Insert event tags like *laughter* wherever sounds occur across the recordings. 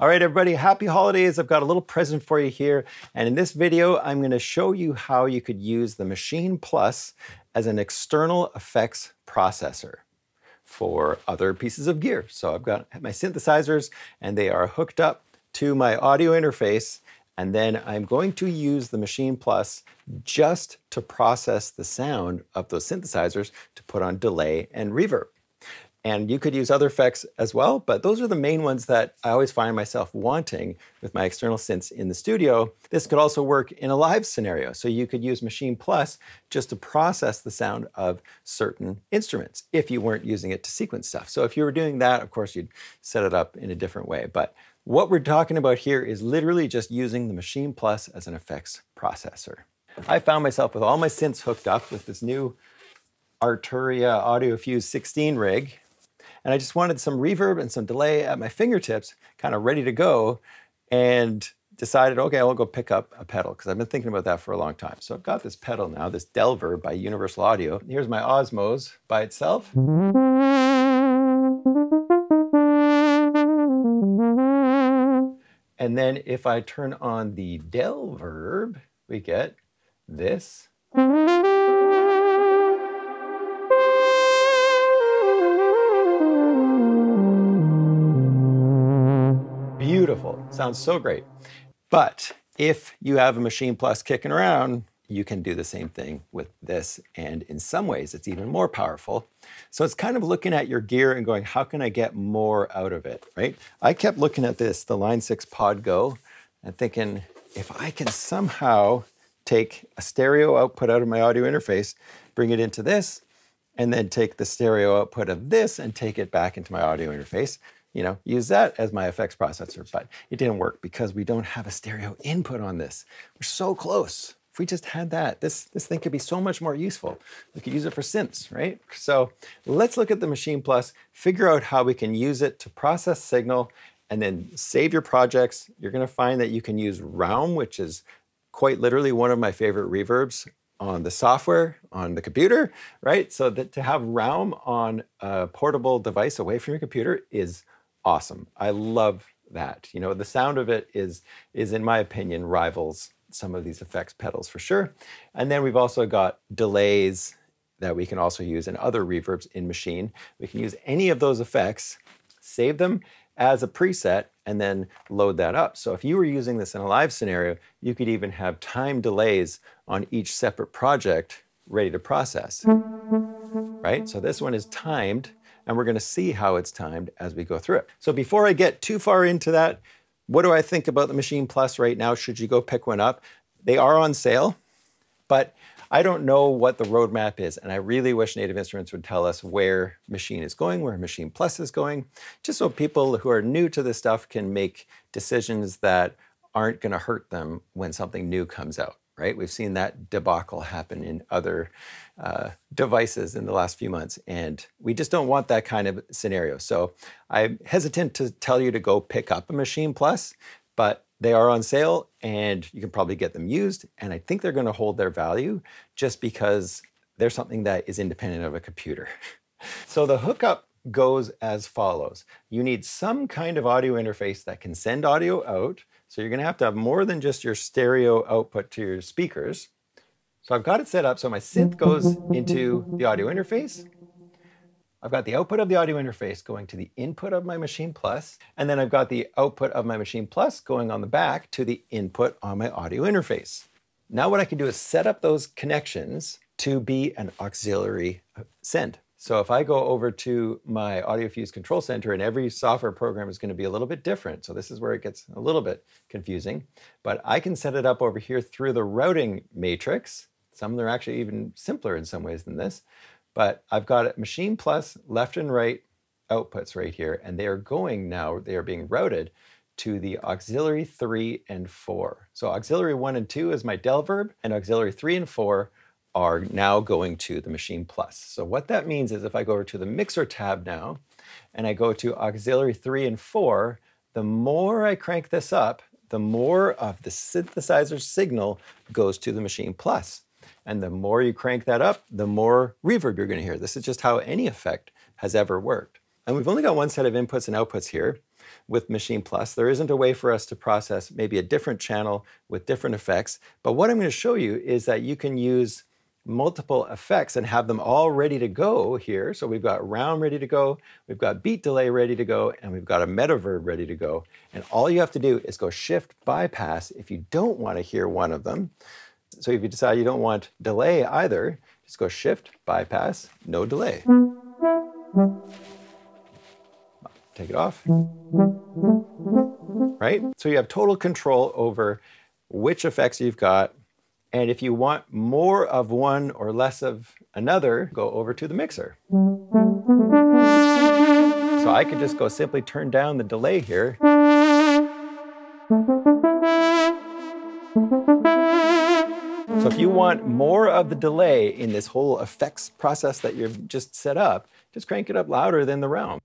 All right, everybody, happy holidays. I've got a little present for you here. And in this video, I'm going to show you how you could use the Maschine Plus as an external effects processor for other pieces of gear. So I've got my synthesizers and they are hooked up to my audio interface. And then I'm going to use the Maschine Plus just to process the sound of those synthesizers to put on delay and reverb. And you could use other effects as well, but those are the main ones that I always find myself wanting with my external synths in the studio. This could also work in a live scenario. So you could use Maschine Plus just to process the sound of certain instruments if you weren't using it to sequence stuff. So if you were doing that, of course, you'd set it up in a different way. But what we're talking about here is literally just using the Maschine Plus as an effects processor. I found myself with all my synths hooked up with this new Arturia AudioFuse 16 rig and I just wanted some reverb and some delay at my fingertips, kind of ready to go, and decided, okay, I'll go pick up a pedal because I've been thinking about that for a long time. So I've got this pedal now, this Delverb by Universal Audio. Here's my Osmose by itself. And then if I turn on the Delverb, we get this. Sounds so great. But if you have a Maschine Plus kicking around, you can do the same thing with this. And in some ways, it's even more powerful. So it's kind of looking at your gear and going, how can I get more out of it, right? I kept looking at this, the Line 6 Pod Go, and thinking, if I can somehow take a stereo output out of my audio interface, bring it into this, and then take the stereo output of this and take it back into my audio interface, you know, use that as my effects processor, but it didn't work because we don't have a stereo input on this. We're so close. If we just had that, this, this thing could be so much more useful. We could use it for synths, right? So let's look at the Maschine Plus, figure out how we can use it to process signal and then save your projects. You're gonna find that you can use Raum, which is quite literally one of my favorite reverbs on the software on the computer, right? So that to have Raum on a portable device away from your computer is awesome. I love that. You know, the sound of it is, is in my opinion, rivals some of these effects pedals for sure. And then we've also got delays that we can also use and other reverbs in Maschine. We can use any of those effects, save them as a preset, and then load that up. So if you were using this in a live scenario, you could even have time delays on each separate project ready to process, right? So this one is timed and we're gonna see how it's timed as we go through it. So before I get too far into that, what do I think about the Maschine Plus right now? Should you go pick one up? They are on sale, but I don't know what the roadmap is, and I really wish Native Instruments would tell us where Maschine is going, where Maschine Plus is going, just so people who are new to this stuff can make decisions that aren't going to hurt them when something new comes out right? We've seen that debacle happen in other uh, devices in the last few months, and we just don't want that kind of scenario. So I'm hesitant to tell you to go pick up a Maschine Plus, but they are on sale and you can probably get them used. And I think they're going to hold their value just because they're something that is independent of a computer. *laughs* so the hookup goes as follows. You need some kind of audio interface that can send audio out so you're going to have to have more than just your stereo output to your speakers. So I've got it set up so my synth goes into the audio interface. I've got the output of the audio interface going to the input of my Maschine Plus, and then I've got the output of my Maschine Plus going on the back to the input on my audio interface. Now what I can do is set up those connections to be an auxiliary uh, send. So if I go over to my AudioFuse Control Center and every software program is going to be a little bit different. So this is where it gets a little bit confusing. But I can set it up over here through the routing matrix. Some of them are actually even simpler in some ways than this. But I've got Maschine Plus left and right outputs right here. And they are going now, they are being routed to the auxiliary 3 and 4. So auxiliary 1 and 2 is my Delverb, and auxiliary 3 and 4 are now going to the Maschine Plus. So what that means is if I go over to the Mixer tab now, and I go to Auxiliary 3 and 4, the more I crank this up, the more of the synthesizer signal goes to the Maschine Plus. And the more you crank that up, the more reverb you're going to hear. This is just how any effect has ever worked. And we've only got one set of inputs and outputs here. with Maschine Plus. There isn't a way for us to process maybe a different channel with different effects. But what I'm going to show you is that you can use multiple effects and have them all ready to go here. So we've got Raum ready to go, we've got beat delay ready to go, and we've got a metaverb ready to go. And all you have to do is go shift bypass if you don't want to hear one of them. So if you decide you don't want delay either, just go shift bypass, no delay. Take it off. Right? So you have total control over which effects you've got and if you want more of one or less of another, go over to the mixer. So I could just go simply turn down the delay here. So if you want more of the delay in this whole effects process that you've just set up, just crank it up louder than the Raum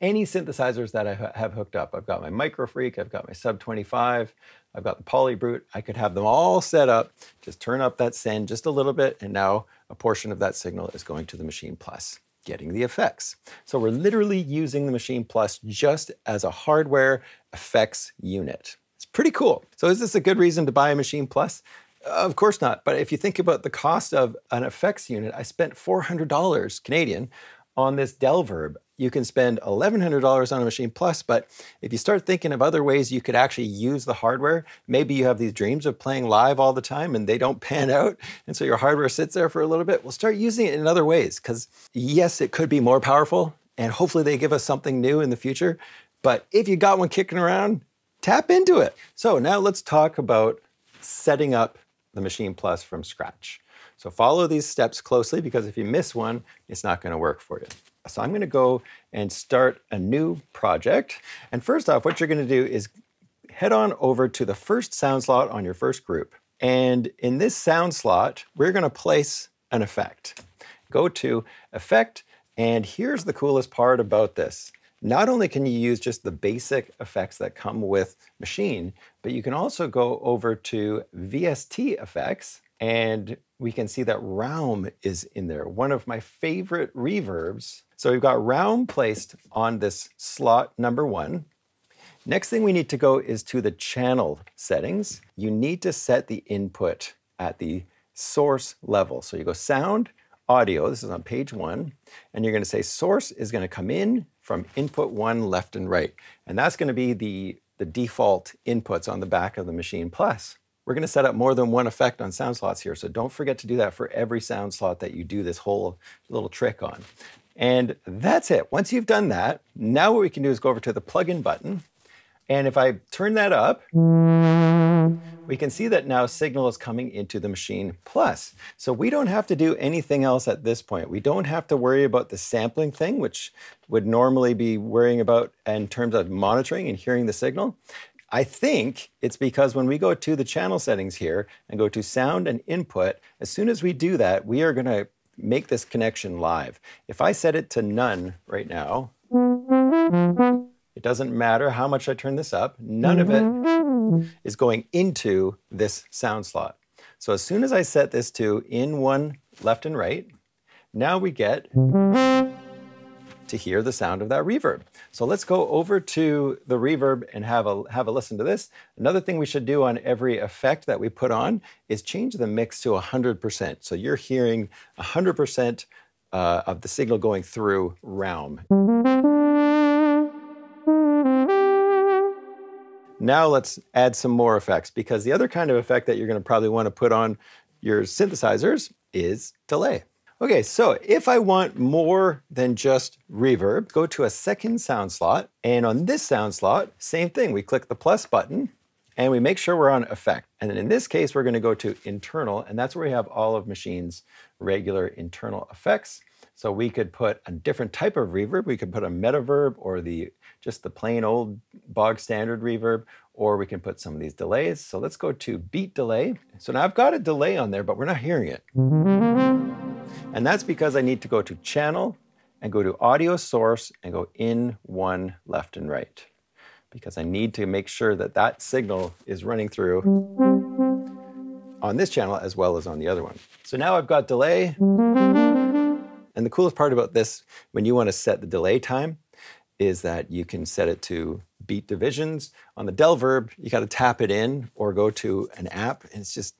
any synthesizers that I have hooked up. I've got my Microfreak, I've got my Sub 25, I've got the Polybrute. I could have them all set up, just turn up that send just a little bit, and now a portion of that signal is going to the Maschine Plus, getting the effects. So we're literally using the Maschine Plus just as a hardware effects unit. It's pretty cool. So is this a good reason to buy a Maschine Plus? Of course not. But if you think about the cost of an effects unit, I spent $400 Canadian on this Delverb, you can spend $1,100 on a Maschine Plus, but if you start thinking of other ways you could actually use the hardware, maybe you have these dreams of playing live all the time and they don't *laughs* pan out, and so your hardware sits there for a little bit, well, start using it in other ways, because yes, it could be more powerful, and hopefully they give us something new in the future, but if you got one kicking around, tap into it. So now let's talk about setting up the Maschine Plus from scratch. So follow these steps closely because if you miss one, it's not going to work for you. So I'm going to go and start a new project. And first off, what you're going to do is head on over to the first sound slot on your first group. And in this sound slot, we're going to place an effect. Go to Effect, and here's the coolest part about this. Not only can you use just the basic effects that come with Maschine, but you can also go over to VST effects, and we can see that Raum is in there, one of my favorite reverbs so we've got Raum placed on this slot number one. Next thing we need to go is to the channel settings. You need to set the input at the source level. So you go sound, audio, this is on page one, and you're gonna say source is gonna come in from input one left and right. And that's gonna be the, the default inputs on the back of the Maschine Plus. We're gonna set up more than one effect on sound slots here, so don't forget to do that for every sound slot that you do this whole little trick on. And that's it. Once you've done that, now what we can do is go over to the plugin button. And if I turn that up, we can see that now signal is coming into the Maschine Plus. So we don't have to do anything else at this point. We don't have to worry about the sampling thing, which would normally be worrying about in terms of monitoring and hearing the signal. I think it's because when we go to the channel settings here and go to sound and input, as soon as we do that, we are going to make this connection live. If I set it to none right now, it doesn't matter how much I turn this up, none of it is going into this sound slot. So as soon as I set this to in one left and right, now we get to hear the sound of that reverb. So let's go over to the reverb and have a, have a listen to this. Another thing we should do on every effect that we put on is change the mix to 100%. So you're hearing 100% uh, of the signal going through Raum. Now let's add some more effects because the other kind of effect that you're going to probably want to put on your synthesizers is delay. Okay, so if I want more than just reverb, go to a second sound slot. And on this sound slot, same thing. We click the plus button and we make sure we're on effect. And then in this case, we're gonna go to internal, and that's where we have all of Maschine's regular internal effects. So we could put a different type of reverb. We could put a metaverb or the just the plain old bog standard reverb, or we can put some of these delays. So let's go to beat delay. So now I've got a delay on there, but we're not hearing it. And that's because I need to go to channel and go to audio source and go in one left and right because I need to make sure that that signal is running through on this channel as well as on the other one. So now I've got delay and the coolest part about this, when you want to set the delay time, is that you can set it to beat divisions. On the Delverb, you got to tap it in or go to an app, and it's just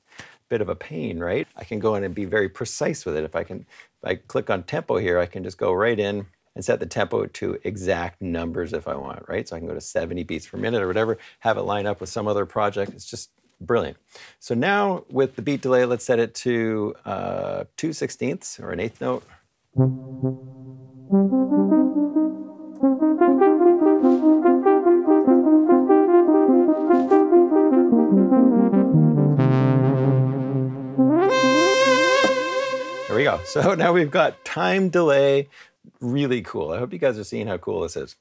bit of a pain, right? I can go in and be very precise with it. If I can, if I click on tempo here, I can just go right in and set the tempo to exact numbers if I want, right? So I can go to 70 beats per minute or whatever, have it line up with some other project. It's just brilliant. So now with the beat delay, let's set it to uh, 2 sixteenths or an eighth note. We go. *laughs* So now we've got time delay really cool. I hope you guys are seeing how cool this is.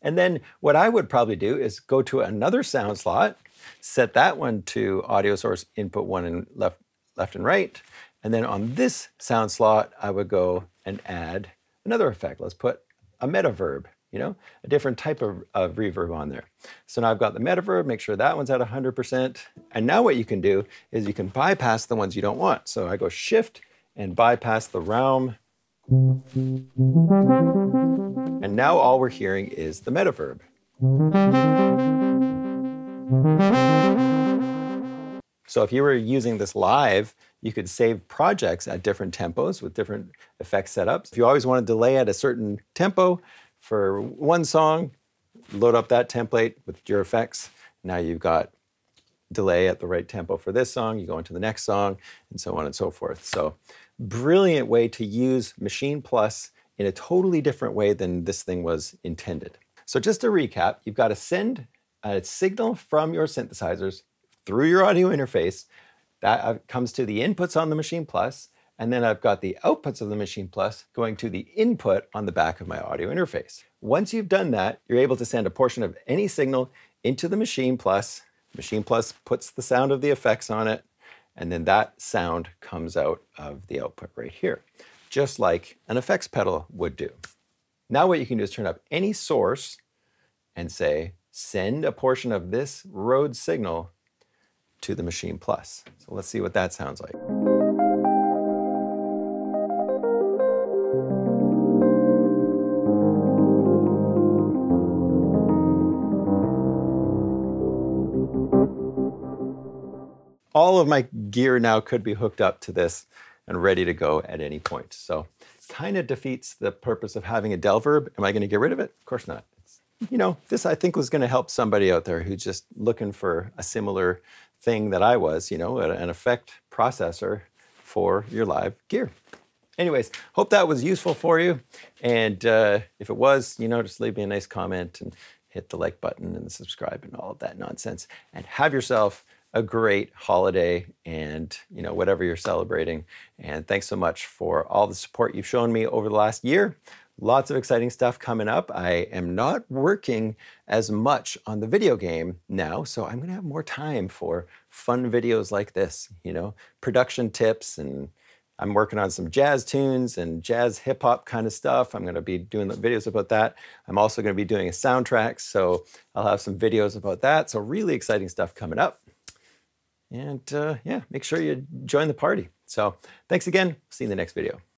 And then what I would probably do is go to another sound slot, set that one to audio source input one and left, left and right. And then on this sound slot, I would go and add another effect. Let's put a metaverb, you know, a different type of, of reverb on there. So now I've got the metaverb, make sure that one's at 100%. And now what you can do is you can bypass the ones you don't want. So I go shift and bypass the Raum and now all we're hearing is the metaverb. So if you were using this live, you could save projects at different tempos with different effect setups. If you always want to delay at a certain tempo for one song, load up that template with your effects. Now you've got delay at the right tempo for this song, you go into the next song, and so on and so forth. So brilliant way to use Maschine Plus in a totally different way than this thing was intended. So just to recap, you've got to send a signal from your synthesizers through your audio interface. That uh, comes to the inputs on the Maschine Plus, and then I've got the outputs of the Maschine Plus going to the input on the back of my audio interface. Once you've done that, you're able to send a portion of any signal into the Maschine Plus. Maschine Plus puts the sound of the effects on it, and then that sound comes out of the output right here, just like an effects pedal would do. Now what you can do is turn up any source and say, send a portion of this Rhodes signal to the Maschine Plus. So let's see what that sounds like. All of my gear now could be hooked up to this and ready to go at any point. So it kind of defeats the purpose of having a Delverb. Am I going to get rid of it? Of course not. It's, you know, this I think was going to help somebody out there who's just looking for a similar thing that I was, you know, an effect processor for your live gear. Anyways, hope that was useful for you. And uh, if it was, you know, just leave me a nice comment and hit the like button and the subscribe and all of that nonsense. And have yourself a great holiday and you know whatever you're celebrating. And thanks so much for all the support you've shown me over the last year. Lots of exciting stuff coming up. I am not working as much on the video game now so i'm going to have more time for fun videos like this you know production tips and i'm working on some jazz tunes and jazz hip hop kind of stuff. I'm going to be doing videos about that. I'm also going to be doing a soundtrack so i'll have some videos about that. So really exciting stuff coming up and uh, yeah, make sure you join the party. So thanks again. See you in the next video.